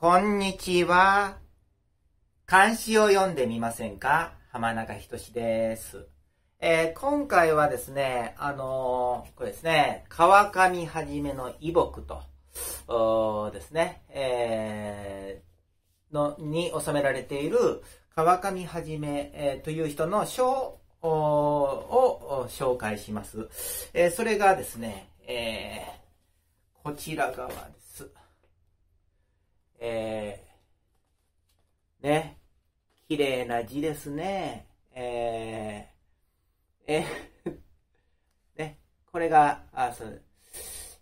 こんにちは。漢詩を読んでみませんか？浜中仁です。えー、今回はですね、あのー、これですね、川上はじめの遺木と、ですね、えー、の、に収められている川上はじめ、えー、という人の書を紹介します。え、それがですね、え、こちら側です。えー、ね、綺麗な字ですね。えー、えー、ね、これが、あ、そう、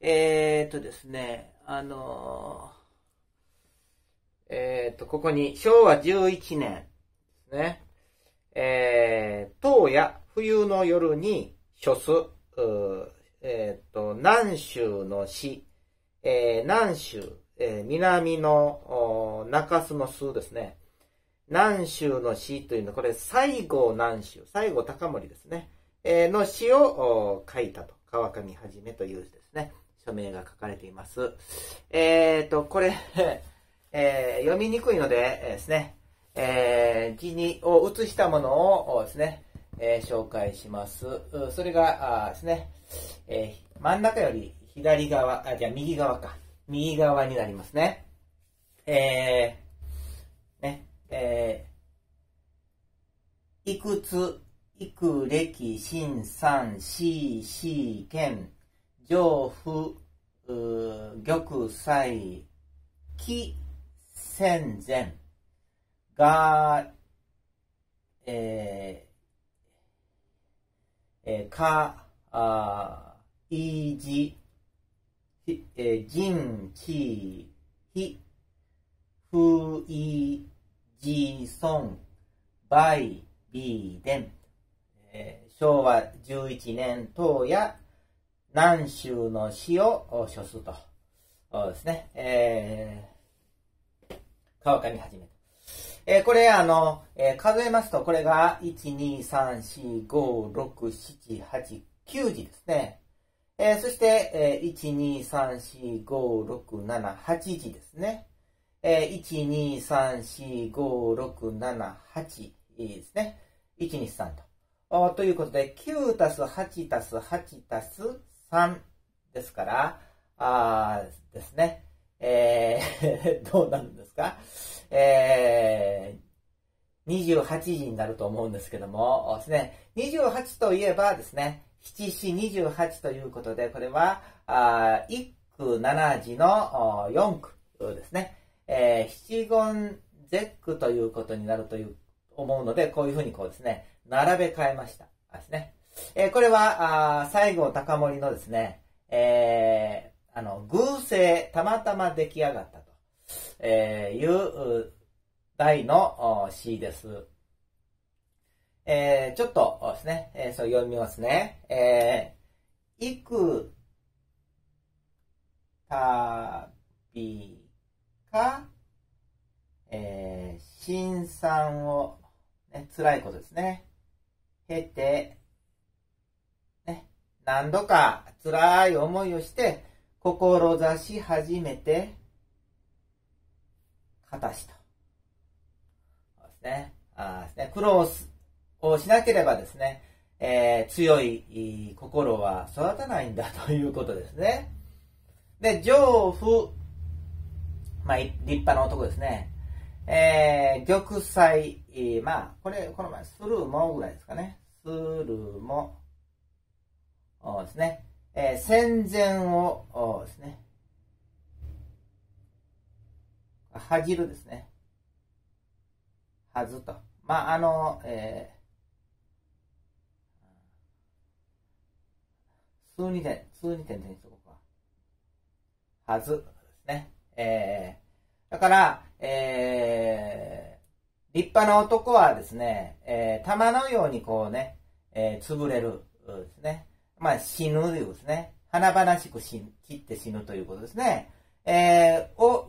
えー、っとですね、あのー、えー、っと、ここに昭和11年ですね。えー、冬や冬の夜に書す、えっ、と、南州の詩、えー、南州、えー、南の中洲の巣ですね。南州の詩というのは、これ、西郷南州、西郷隆盛ですね。えー、の詩を書いたと。川上はじめというですね、署名が書かれています。えっ、ー、と、これ、えー、読みにくいのでえですね、えー、字にを写したものをですね、えー、紹介します。それがあですね、えー、真ん中より左側、あ、じゃあ右側か。右側になりますね。えー、ね、えー、いくつ、いく歴、新三、し、し、剣、上府、玉砕、木、戦前、が、えー、えー、か、あ、いじ、ひ、えー、じん、ち、ひ、ふ、い、じ、そん、ばい、び、でん。え、昭和11年当や南州の詩を書すと。そうですね。えー、川上はじめえー、これ、あの、えー、数えますと、これが、1、2、3、4、5、6、7、8、9時ですね。えー、そして、えー、1、2、3、4、5、6、7、8時ですね。えー、1、2、3、4、5、6、7、8ですね。1、2、3と。ということで、9たす8たす8たす3ですから、あですね。えー、どうなるんですか？えー、28時になると思うんですけども、ですね、28といえばですね、七四28ということで、これは、あ一句七時の四句ですね。えー、七言絶句ということになるという、思うので、こういうふうにこうですね、並べ替えました。ですね。えー、これは、あ西郷隆盛のですね、えー、あの、偶性、たまたま出来上がったと。え、いう題の詩です。えー、ちょっとですね、えー、そう読みますね。えー、いく、たびか、えー、辛酸を、ね、辛いことですね。経て、ね、何度か辛い思いをして、志し始めて、形と。そうですね。あですね苦労をしなければですね、えー、強い心は育たないんだということですね。で、上夫、まあ、立派な男ですね。えー、玉砕、まあ、これ、この前、スルーもぐらいですかね。スルーも、ですね。えー、戦前をおですね。恥じるですね。はずと。まあ、あの、えー、数二点、数二点でにしとこうか。はずですね。えー、だから、えー、立派な男はですね、えー、玉のようにこうね、えー、潰れるですね。まあ、死ぬというですね。華々しく死切って死ぬということですね。えー、を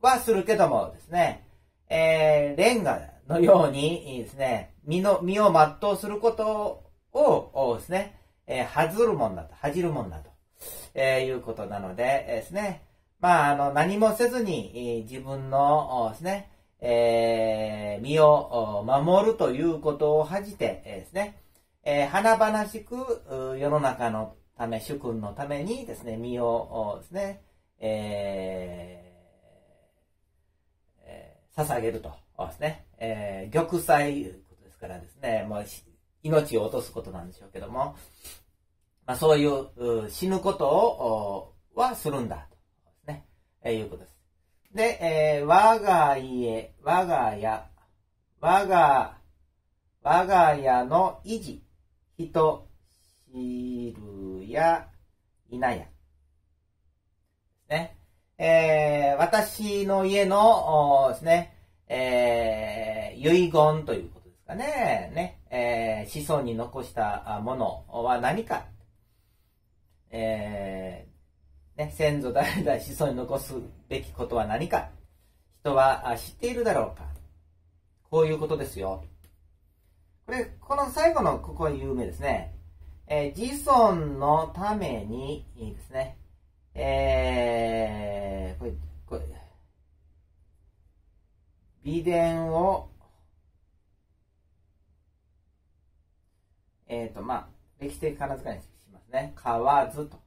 はするけどもですね、えー、レンガのようにですね、身の、身を全うすることをですね、えー、恥ずるもんだと、恥じるもんだと、えー、いうことなので、ですね、まあ、あの、何もせずに、自分のですね、えー、身を守るということを恥じてえですね、えー、華々しく世の中のため、主君のためにですね、身をですね、えー、捧げるとですね、えー、玉砕ということですからですね、もう命を落とすことなんでしょうけども、まあ、そういう死ぬことをはするんだとね、え、いうことです。で、えー、我が家、我が家、我が、我が家の維持、人、知るや、いなや。ね。えー、私の家の、ですね、えー、遺言ということですかね。ね。えー、子孫に残したものは何か。えー、ね、先祖代々子孫に残すべきことは何か。人は知っているだろうか。こういうことですよ。これ、この最後のここ有名ですね。えー、子孫のために、いいですね。えー、これ、これ、美伝を、えっ、ー、と、まあ、歴史的仮名遣いにしますね。買わずと。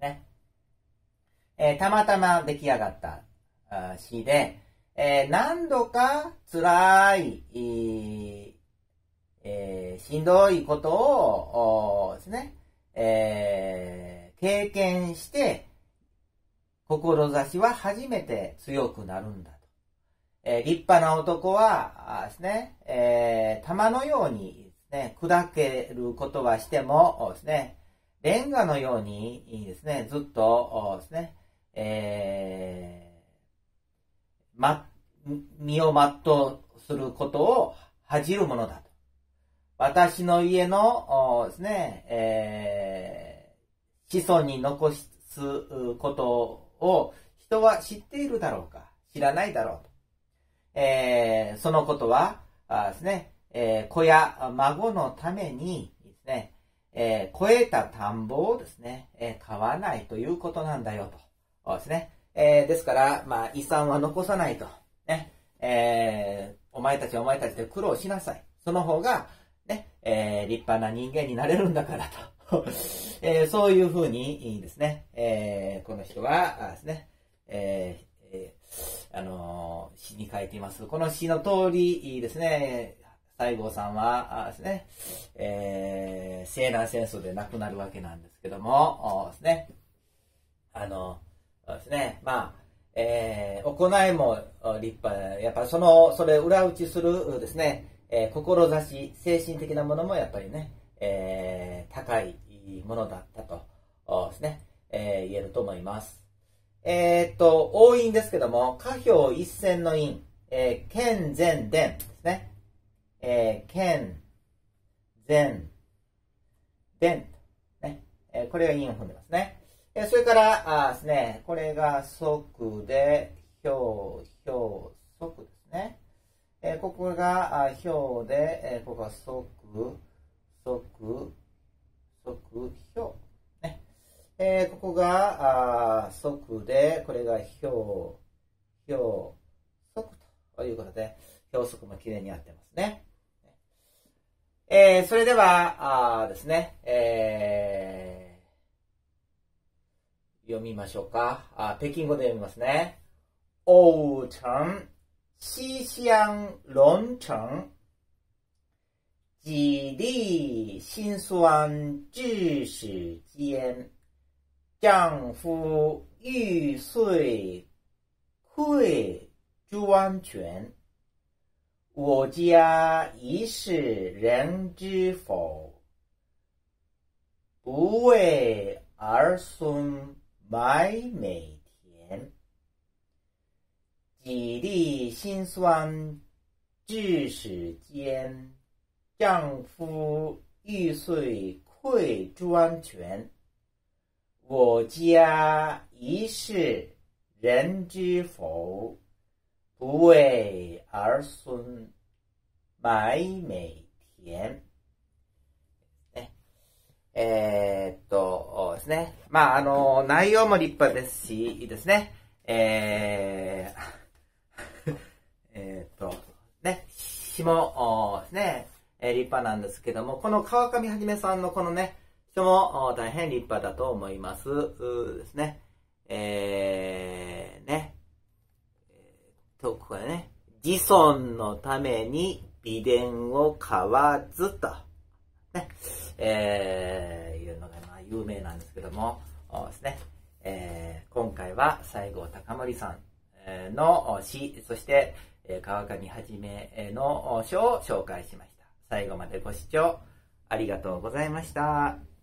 ね。えー、たまたま出来上がった詩で、えー、何度か辛い、えー、しんどいことをですね、えー、経験して、志は初めて強くなるんだと。えー、立派な男はですね、えー、玉のようにですね、砕けることはしてもですね、レンガのようにですね、ずっとですね、えー、ま、身を全うすることを恥じるものだと。私の家のですね、えー、子孫に残すことを人は知っているだろうか知らないだろうと。えー、そのことはあですね、えー、子や孫のためにですね、えー、超えた田んぼをですね、えー、買わないということなんだよと。ですね。えー、ですから、まあ、遺産は残さないと。ね。えー、お前たちお前たちで苦労しなさい。その方が、ね、えー、立派な人間になれるんだからと。えー、そういうふうにですね、えー、この人はですね、えー、あの、詩に書いています。この詩の通りですね、西郷さんはですね、えー、西南戦争で亡くなるわけなんですけども、ですね、あの、ですね、まあ、えー、行いも立派、やっぱりその、それ裏打ちするですね、えー、志、精神的なものもやっぱりね、えー、高いものだったとですね、えー、言えると思います。えー、っと、応印ですけども、下表一線の印、えー、剣前伝ですね。えー、剣前伝、ね。えー、これが印を踏んでますね。えそれから、あですね、これが即で、表、表、即ですね。えここがあ表で、えここが即、即、即、表。ねえここがあ即で、これが表、表、即ということで、表則もきれいに合ってますね。えー、それでは、あですね、えー読みましょうか。あ、北京語で読みますね。欧城、西乡龙城、几粒辛酸致使间，丈夫玉碎溃专权。我家一世人知否？不为儿孙。买美田，几粒辛酸致使间，丈夫玉碎溃专权。我家宜是人之否？不为儿孙买美田。えー、っとですね。まあ、あの、内容も立派ですし、いいですね。えー、えっと、ね、詩もですね、立派なんですけども、この川上はじめさんのこのね、書も大変立派だと思います。ですね。えー、ね。えー、と、これね、自尊のために美伝を買わずと、ね、えー、いうのがまあ有名なんですけども、ですね、えー、今回は西郷隆盛さんの詩、そして川上はじめの書を紹介しました。最後までご視聴ありがとうございました。